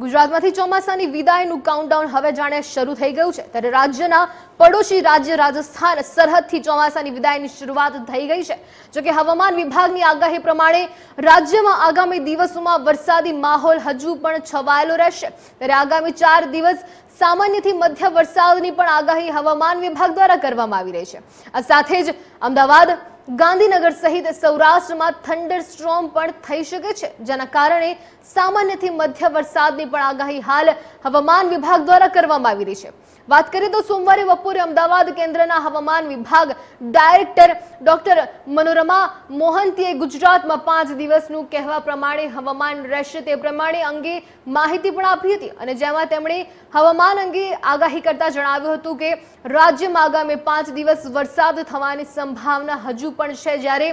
ગુજરાતમાંથી ચોમાસાની વિદાયનું કાઉન્ટડાઉન હવે જાણે શરૂ થઈ ગયું છે. ત્યારે રાજ્યના પડોશી રાજ્ય રાજસ્થાન સરહદથી ચોમાસાની વિદાયની શરૂઆત થઈ ગઈ છે. જોકે હવામાન વિભાગની આગાહી પ્રમાણે રાજ્યમાં આગામી દિવસોમાં વરસાદી માહોલ હજુ પણ છવાયેલો રહેશે. ત્યારે આગામી ચાર દિવસ સામાન્યથી મધ્ય વરસાદની પણ આગાહી હવામાન વિભાગ દ્વારા કરવામાં આવી રહી છે. આ સાથે જ અમદાવાદ ગાંધીનગર સહિત સૌરાષ્ટ્રમાં થંડર સ્ટ્રોમ પણ થઈ શકે છે, જેના કારણે સામાન્યથી મધ્ય વરસાદની પણ આગાહી હાલ હવામાન વિભાગ દ્વારા કરવામાં આવી રહી છે. વાત કરીએ તો સોમવારે બપોરે અમદાવાદ કેન્દ્રના હવામાન વિભાગ ડાયરેક્ટર ડોક્ટર મનોરમા મોહંતીએ ગુજરાતમાં પાંચ દિવસનું કહેવા પ્રમાણે હવામાન રહેશે તે પ્રમાણે અંગે માહિતી પણ આપી હતી અને જેમાં તેમણે હવામાન અંગે આગાહી કરતા જણાવ્યું હતું કે રાજ્યમાં આગામી પાંચ દિવસ વરસાદ થવાની સંભાવના હજુ પણ છે. જ્યારે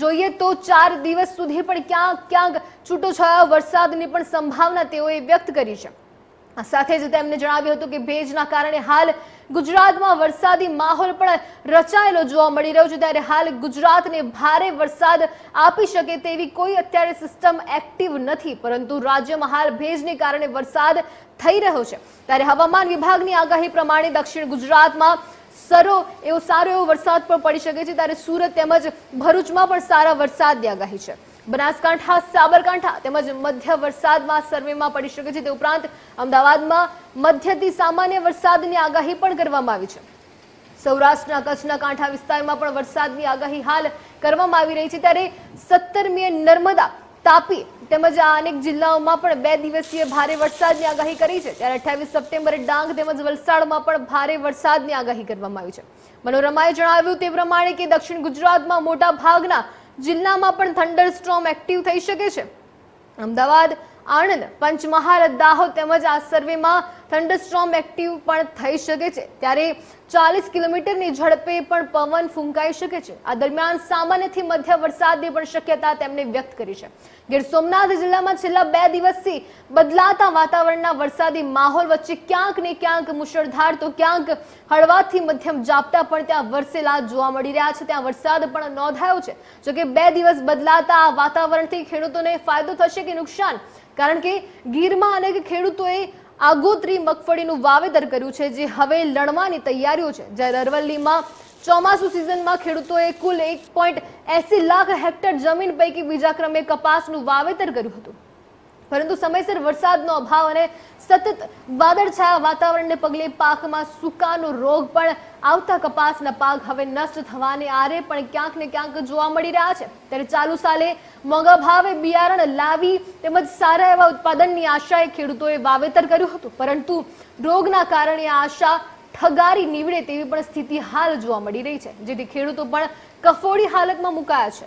જોઈએ તો ચાર દિવસ સુધી પણ ક્યાંક ક્યાંક છૂટોછવાયા વરસાદની પણ સંભાવના તેઓએ વ્યક્ત કરી છે. સાથે જ તેમણે જણાવ્યું હતું કે ભેજના કારણે હાલ ગુજરાતમાં વરસાદી માહોલ પણ રચાયેલો જોવા મળી રહ્યો છે. ત્યારે હાલ ગુજરાતને ભારે વરસાદ આપી શકે તેવી કોઈ અત્યારે સિસ્ટમ એક્ટિવ નથી, પરંતુ રાજ્યમાં હાલ ભેજને કારણે વરસાદ થઈ રહ્યો છે. ત્યારે હવામાન વિભાગની આગાહી પ્રમાણે દક્ષિણ ગુજરાતમાં સરો એવો સારો એવો વરસાદ પણ પડી શકે છે. ત્યારે સુરત તેમજ ભરૂચમાં પણ સારા વરસાદની આગાહી છે. બનાસકાંઠા, સાબરકાંઠા તેમજ મધ્ય વરસાદમાં સર્વેમાં પડી શકે છે. તે ઉપરાંત અમદાવાદમાં મધ્યથી સામાન્ય વરસાદની આગાહી પણ કરવામાં આવી છે. સૌરાષ્ટ્રના કચ્છના કાંઠા વિસ્તારમાં પણ વરસાદની આગાહી હાલ કરવામાં આવી રહી છે. ત્યારે સત્તરમીએ નર્મદા તાપી તેમજ અનેક જિલ્લાઓમાં પણ બે દિવસીય ભારે વરસાદની આગાહી કરી છે. ત્યારે અઠ્યાવીસ સપ્ટેમ્બરે ડાંગ તેમજ વલસાડમાં પણ ભારે વરસાદની આગાહી કરવામાં આવી છે. મનોરમાએ જણાવ્યું તે પ્રમાણે કે દક્ષિણ ગુજરાતમાં મોટા ભાગના જિલ્લામાં પણ થંડર સ્ટ્રોમ એક્ટિવ થઈ શકે છે. અમદાવાદ આણંદ પંચમહાલ, દાહોદ તેમજ આ સર્વેમાં થંડરસ્ટ્રોમ એક્ટિવ પણ થઈ શકે છે. ત્યારે ચાલીસ કિલોમીટરની ઝડપે પણ પવન ફૂંકાઈ શકે છે. આ દરમિયાન સામાન્યથી મધ્ય વરસાદની પણ શક્યતા તેમણે વ્યક્ત કરી છે. ગીર સોમનાથ જિલ્લામાં છેલ્લા બે દિવસથી બદલાતા વાતાવરણના વરસાદી માહોલ વચ્ચે ક્યાંક ને ક્યાંક મુશળધાર તો ક્યાંક હળવાથી મધ્યમ ઝાપટા પણ ત્યાં વરસેલા જોવા મળી રહ્યા છે. ત્યાં વરસાદ પણ નોંધાયો છે. જોકે બે દિવસ બદલાતા આ વાતાવરણથી ખેડૂતોને ફાયદો થશે કે નુકસાન? કારણ કે ગીરમાં અનેક ખેડૂતોએ આગોતરી મગફળીનું વાવેતર કર્યું છે, જે હવે લણવાની તૈયારીઓ છે. જ્યારે અરવલ્લીમાં ચોમાસુ સિઝનમાં ખેડૂતોએ કુલ એક પોઈન્ટ એસી લાખ હેક્ટર જમીન પૈકી બીજા ક્રમે કપાસનું વાવેતર કર્યું હતું. પરંતુ સમયસર વરસાદનો અભાવ અને સતત વાદળછાયા વાતાવરણને પગલે પાકમાં સુકાનો રોગ પણ આવતા કપાસના પાક હવે નષ્ટ થવાને આરે પણ ક્યાંક ને ક્યાંક જોવા મળી રહ્યા છે. ત્યારે ચાલુ સાલે મોંઘા ભાવે બિયારણ લાવી તેમજ સારા એવા ઉત્પાદનની આશાએ ખેડૂતોએ વાવેતર કર્યું હતું. પરંતુ રોગના કારણે આશા ઠગારી નીવડે તેવી પણ સ્થિતિ હાલ જોવા મળી રહી છે, જેથી ખેડૂતો પણ કફોડી હાલતમાં મુકાયા છે.